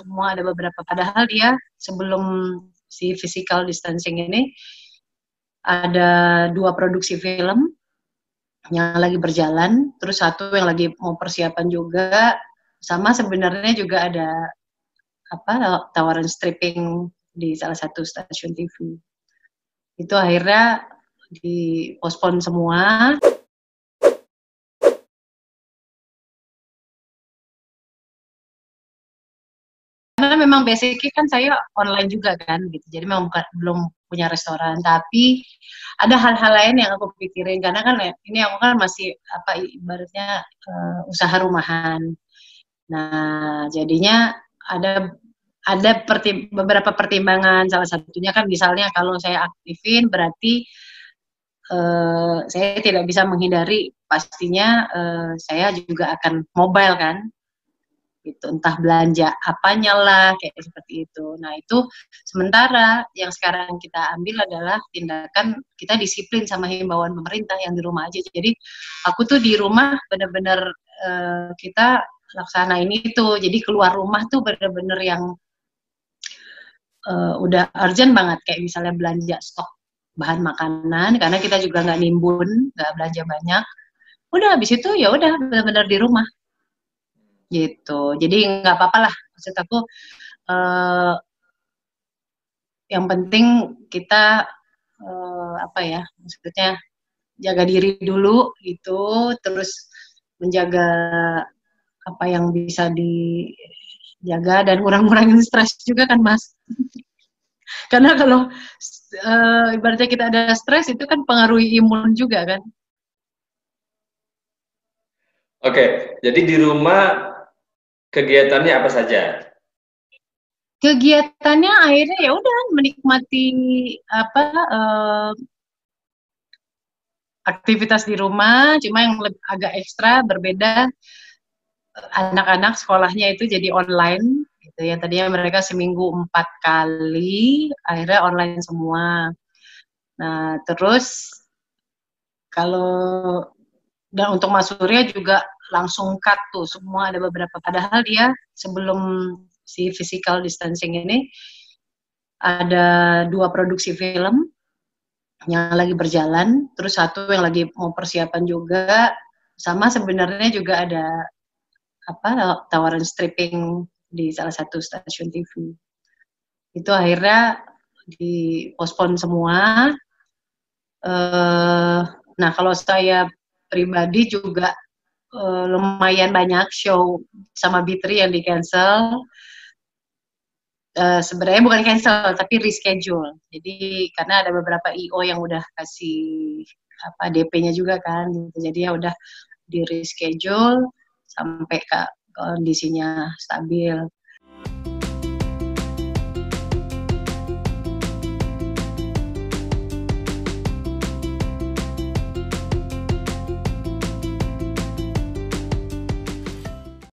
semua ada beberapa padahal dia sebelum si physical distancing ini ada dua produksi film yang lagi berjalan, terus satu yang lagi mau persiapan juga, sama sebenarnya juga ada apa tawaran stripping di salah satu stasiun TV. Itu akhirnya dipospon semua. Karena memang basicnya kan saya online juga kan gitu, jadi memang bukan belum punya restoran, tapi ada hal-hal lain yang aku pikirin. Karena kan ini aku kan masih apa ibaratnya uh, usaha rumahan. Nah, jadinya ada ada pertim beberapa pertimbangan. Salah satunya kan misalnya kalau saya aktifin berarti uh, saya tidak bisa menghindari pastinya uh, saya juga akan mobile kan gitu. Entah belanja apanya lah kayak seperti itu. Nah itu sementara yang sekarang kita ambil adalah tindakan kita disiplin sama himbauan pemerintah yang di rumah aja. Jadi aku tuh di rumah bener-bener uh, kita laksana ini tuh. Jadi keluar rumah tuh bener-bener yang uh, udah urgent banget. Kayak misalnya belanja stok bahan makanan karena kita juga nggak nimbun nggak belanja banyak. Udah habis itu ya udah benar-benar di rumah gitu. Jadi nggak apa-apa lah. Maksud aku uh, yang penting kita uh, apa ya maksudnya jaga diri dulu gitu terus menjaga apa yang bisa dijaga dan kurang-kurangin stres juga kan mas? Karena kalau uh, ibaratnya kita ada stres itu kan pengaruhi imun juga kan? Oke, jadi di rumah Kegiatannya apa saja? Kegiatannya akhirnya ya udah menikmati apa uh, aktivitas di rumah, cuma yang lebih, agak ekstra berbeda anak-anak sekolahnya itu jadi online gitu ya tadinya mereka seminggu empat kali akhirnya online semua nah terus kalau dan untuk Mas Surya juga langsung cut tuh semua ada beberapa. Padahal dia sebelum si physical distancing ini ada dua produksi film yang lagi berjalan terus satu yang lagi mau persiapan juga. Sama sebenarnya juga ada apa tawaran stripping di salah satu stasiun TV itu akhirnya dipospon semua. Uh, nah kalau saya pribadi juga uh, lumayan banyak show sama Bitri yang di cancel. Uh, sebenarnya bukan cancel tapi reschedule. Jadi karena ada beberapa IO yang udah kasih apa DP-nya juga kan, gitu. jadi ya udah di reschedule sampai ke kondisinya stabil.